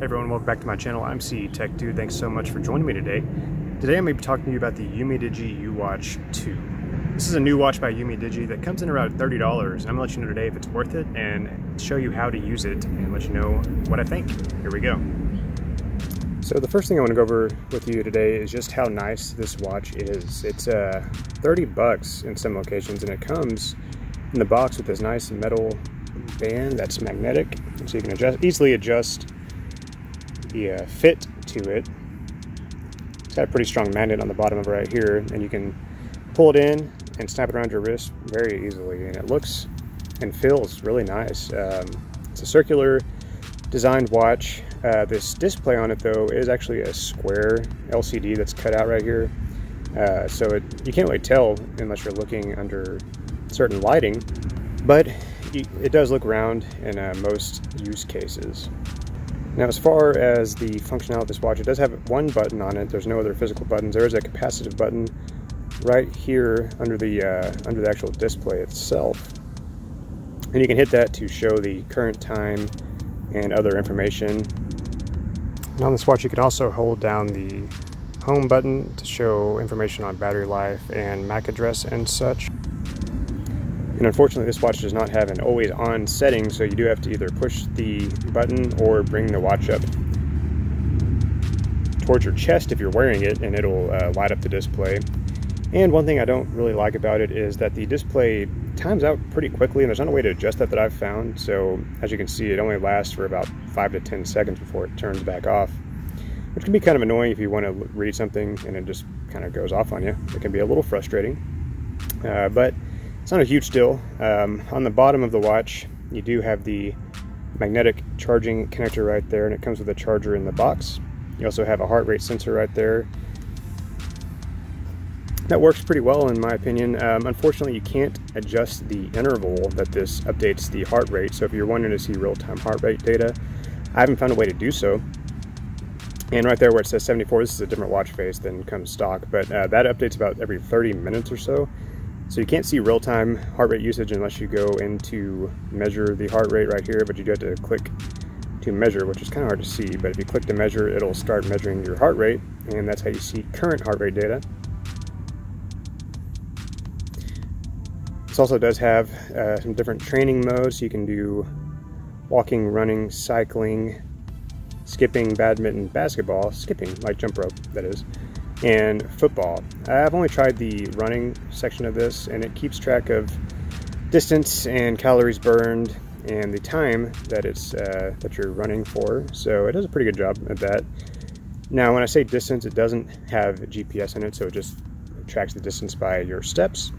Hey everyone, welcome back to my channel. I'm CE Tech Dude. Thanks so much for joining me today. Today I'm going to be talking to you about the UMIDIGI U-Watch 2. This is a new watch by UMIDIGI that comes in around $30 and I'm going to let you know today if it's worth it and show you how to use it and let you know what I think. Here we go. So the first thing I want to go over with you today is just how nice this watch is. It's uh, 30 bucks in some locations and it comes in the box with this nice metal band that's magnetic so you can adjust easily adjust the uh, fit to it. It's got a pretty strong magnet on the bottom of it right here, and you can pull it in and snap it around your wrist very easily, and it looks and feels really nice. Um, it's a circular designed watch. Uh, this display on it though is actually a square LCD that's cut out right here. Uh, so it, you can't really tell unless you're looking under certain lighting, but it does look round in uh, most use cases. Now as far as the functionality of this watch, it does have one button on it. There's no other physical buttons. There is a capacitive button right here under the, uh, under the actual display itself. And you can hit that to show the current time and other information. And on this watch you can also hold down the home button to show information on battery life and MAC address and such. And unfortunately, this watch does not have an always on setting, so you do have to either push the button or bring the watch up towards your chest if you're wearing it, and it'll uh, light up the display. And one thing I don't really like about it is that the display times out pretty quickly, and there's not a way to adjust that that I've found. So as you can see, it only lasts for about five to 10 seconds before it turns back off, which can be kind of annoying if you want to read something and it just kind of goes off on you. It can be a little frustrating. Uh, but it's not a huge deal. Um, on the bottom of the watch, you do have the magnetic charging connector right there, and it comes with a charger in the box. You also have a heart rate sensor right there. That works pretty well in my opinion. Um, unfortunately, you can't adjust the interval that this updates the heart rate. So if you're wanting to see real-time heart rate data, I haven't found a way to do so. And right there where it says 74, this is a different watch face than comes stock, but uh, that updates about every 30 minutes or so. So you can't see real-time heart rate usage unless you go into measure the heart rate right here, but you do have to click to measure, which is kind of hard to see. But if you click to measure, it'll start measuring your heart rate, and that's how you see current heart rate data. This also does have uh, some different training modes. So you can do walking, running, cycling, skipping, badminton, basketball, skipping, like jump rope, that is and football. I've only tried the running section of this and it keeps track of distance and calories burned and the time that it's uh, that you're running for. So it does a pretty good job at that. Now when I say distance, it doesn't have GPS in it, so it just tracks the distance by your steps.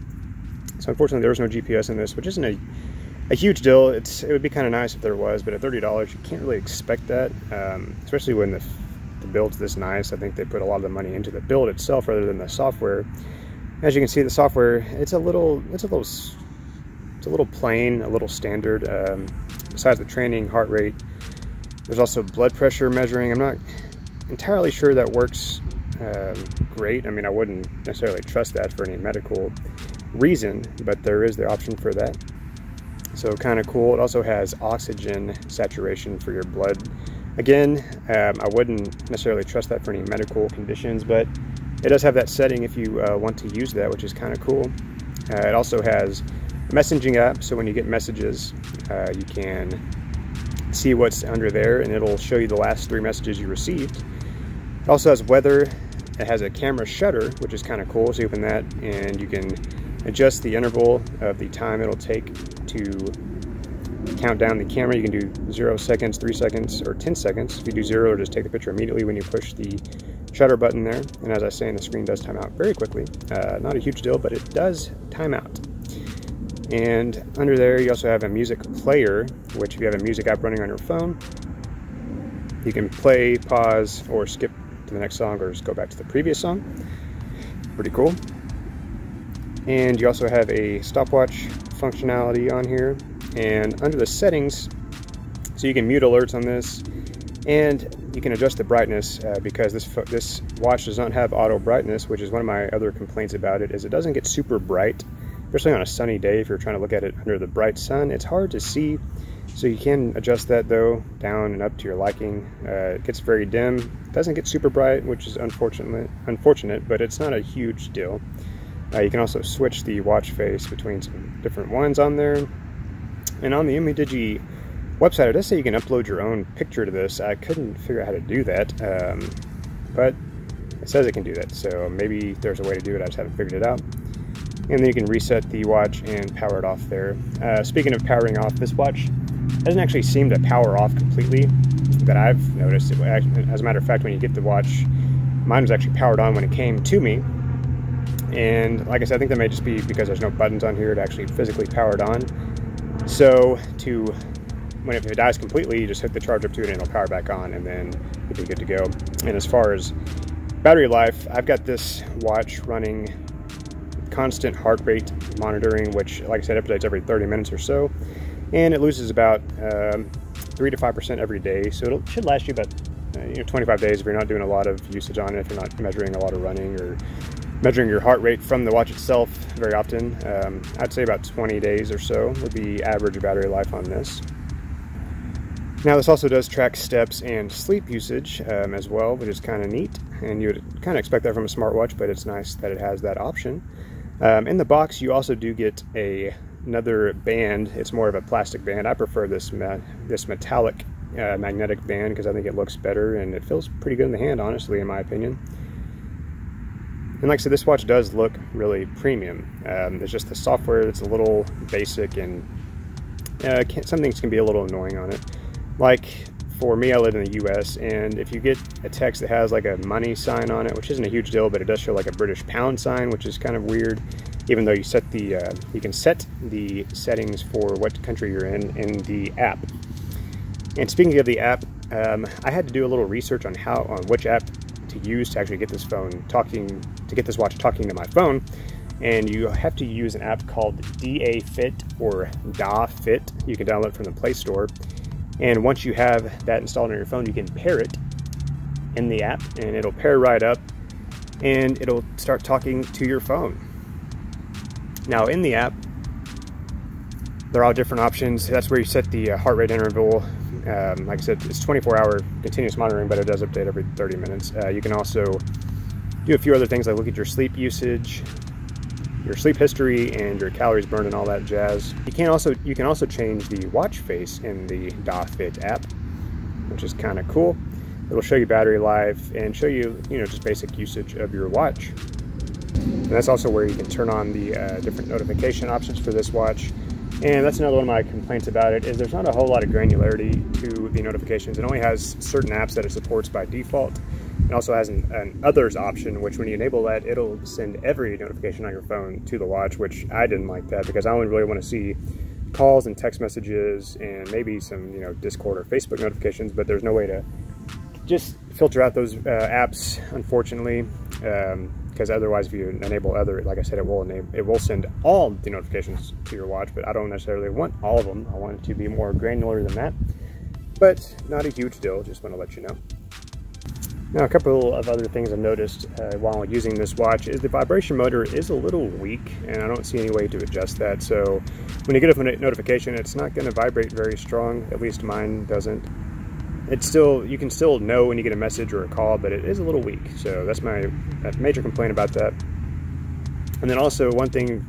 So unfortunately there's no GPS in this, which isn't a, a huge deal. It's It would be kind of nice if there was, but at $30 you can't really expect that, um, especially when the the build's this nice. I think they put a lot of the money into the build itself rather than the software. As you can see, the software, it's a little, it's a little, it's a little plain, a little standard. Um, besides the training, heart rate, there's also blood pressure measuring. I'm not entirely sure that works um, great. I mean, I wouldn't necessarily trust that for any medical reason, but there is the option for that. So kind of cool. It also has oxygen saturation for your blood Again, um, I wouldn't necessarily trust that for any medical conditions, but it does have that setting if you uh, want to use that, which is kind of cool. Uh, it also has messaging app, so when you get messages, uh, you can see what's under there and it'll show you the last three messages you received. It also has weather. It has a camera shutter, which is kind of cool. So you open that and you can adjust the interval of the time it'll take to count down the camera. You can do zero seconds, three seconds, or 10 seconds. If you do zero, just take the picture immediately when you push the shutter button there. And as I say, the screen does time out very quickly. Uh, not a huge deal, but it does time out. And under there, you also have a music player, which if you have a music app running on your phone, you can play, pause, or skip to the next song, or just go back to the previous song. Pretty cool. And you also have a stopwatch functionality on here and under the settings, so you can mute alerts on this, and you can adjust the brightness uh, because this this watch does not have auto brightness, which is one of my other complaints about it, is it doesn't get super bright, especially on a sunny day if you're trying to look at it under the bright sun. It's hard to see So you can adjust that though down and up to your liking. Uh, it gets very dim. It doesn't get super bright, which is unfortunate, unfortunate, but it's not a huge deal. Uh, you can also switch the watch face between some different ones on there. And on the UMIDIGI website, it does say you can upload your own picture to this. I couldn't figure out how to do that, um, but it says it can do that. So maybe there's a way to do it. I just haven't figured it out. And then you can reset the watch and power it off there. Uh, speaking of powering off, this watch doesn't actually seem to power off completely that I've noticed. as a matter of fact, when you get the watch, mine was actually powered on when it came to me. And like I said, I think that may just be because there's no buttons on here to actually physically power it on. So to when if it dies completely, you just hit the charge up to it and it'll power back on and then you'll be good to go. And as far as battery life, I've got this watch running constant heart rate monitoring, which like I said, updates every 30 minutes or so and it loses about um, 3 to 5% every day. So it should last you about uh, you know, 25 days if you're not doing a lot of usage on it, if you're not measuring a lot of running or measuring your heart rate from the watch itself very often. Um, I'd say about 20 days or so would be average battery life on this. Now this also does track steps and sleep usage um, as well, which is kind of neat. And you would kind of expect that from a smartwatch, but it's nice that it has that option. Um, in the box, you also do get a another band. It's more of a plastic band. I prefer this this metallic uh, magnetic band because I think it looks better and it feels pretty good in the hand, honestly, in my opinion. And like I said, this watch does look really premium. Um, it's just the software that's a little basic and uh, some things can be a little annoying on it. Like for me, I live in the US, and if you get a text that has like a money sign on it, which isn't a huge deal, but it does show like a British pound sign, which is kind of weird, even though you set the uh, you can set the settings for what country you're in in the app. And speaking of the app, um, I had to do a little research on how on which app to use to actually get this phone talking to get this watch talking to my phone. And you have to use an app called DA Fit or Da Fit. You can download it from the Play Store. And once you have that installed on your phone, you can pair it in the app and it'll pair right up and it'll start talking to your phone. Now in the app, there are all different options. That's where you set the uh, heart rate interval. Um, like I said, it's 24 hour continuous monitoring, but it does update every 30 minutes. Uh, you can also do a few other things like look at your sleep usage, your sleep history, and your calories burned and all that jazz. You can also you can also change the watch face in the DaFit app, which is kind of cool. It'll show you battery life and show you you know just basic usage of your watch. And that's also where you can turn on the uh, different notification options for this watch. And that's another one of my complaints about it is there's not a whole lot of granularity to the notifications. It only has certain apps that it supports by default. It also has an, an, others option, which when you enable that, it'll send every notification on your phone to the watch, which I didn't like that because I only really want to see calls and text messages and maybe some, you know, Discord or Facebook notifications, but there's no way to just filter out those uh, apps, unfortunately. Um, because otherwise if you enable other like I said it will enable it will send all the notifications to your watch but I don't necessarily want all of them I want it to be more granular than that but not a huge deal just want to let you know now a couple of other things I've noticed uh, while using this watch is the vibration motor is a little weak and I don't see any way to adjust that so when you get a notification it's not going to vibrate very strong at least mine doesn't it's still you can still know when you get a message or a call, but it is a little weak. So that's my major complaint about that. And then also one thing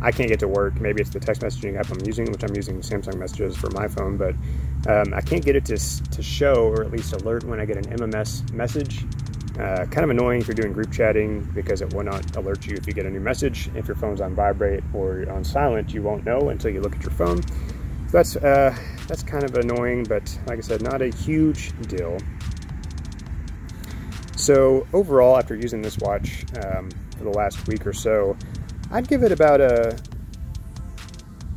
I can't get to work. Maybe it's the text messaging app I'm using, which I'm using Samsung Messages for my phone, but um, I can't get it to, to show or at least alert when I get an MMS message. Uh, kind of annoying if you're doing group chatting because it will not alert you if you get a new message. If your phone's on vibrate or on silent, you won't know until you look at your phone. So that's uh, that's kind of annoying, but like I said, not a huge deal. So overall, after using this watch um, for the last week or so, I'd give it about a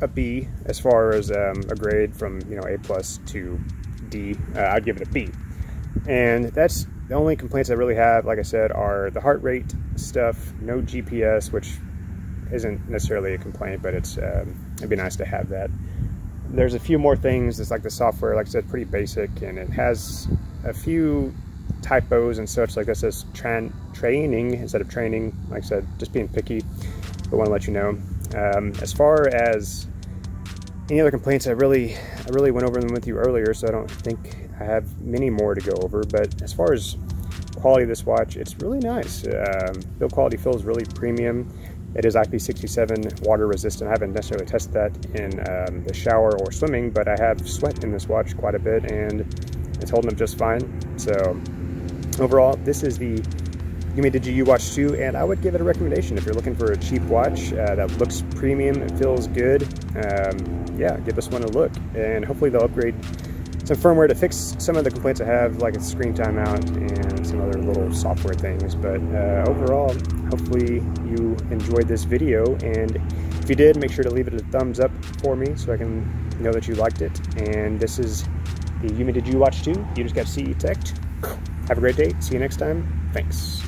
a B as far as um, a grade from you know A plus to D. Uh, I'd give it a B, and that's the only complaints I really have. Like I said, are the heart rate stuff, no GPS, which isn't necessarily a complaint, but it's um, it'd be nice to have that there's a few more things. It's like the software, like I said, pretty basic, and it has a few typos and such. Like this says training instead of training. Like I said, just being picky, but want to let you know. Um, as far as any other complaints, I really, I really went over them with you earlier, so I don't think I have many more to go over. But as far as quality of this watch, it's really nice. Um, build quality feels really premium. It is IP67 water resistant. I haven't necessarily tested that in um, the shower or swimming, but I have sweat in this watch quite a bit and it's holding up just fine. So overall, this is the UMIDIGI U-Watch 2 and I would give it a recommendation if you're looking for a cheap watch uh, that looks premium and feels good. Um, yeah, give this one a look and hopefully they'll upgrade some firmware to fix some of the complaints I have, like a screen timeout and some other little software things. But uh, overall, hopefully you enjoyed this video. And if you did, make sure to leave it a thumbs up for me so I can know that you liked it. And this is the UMIDIGI U-Watch 2. You just got CE Tech. Have a great day. See you next time. Thanks.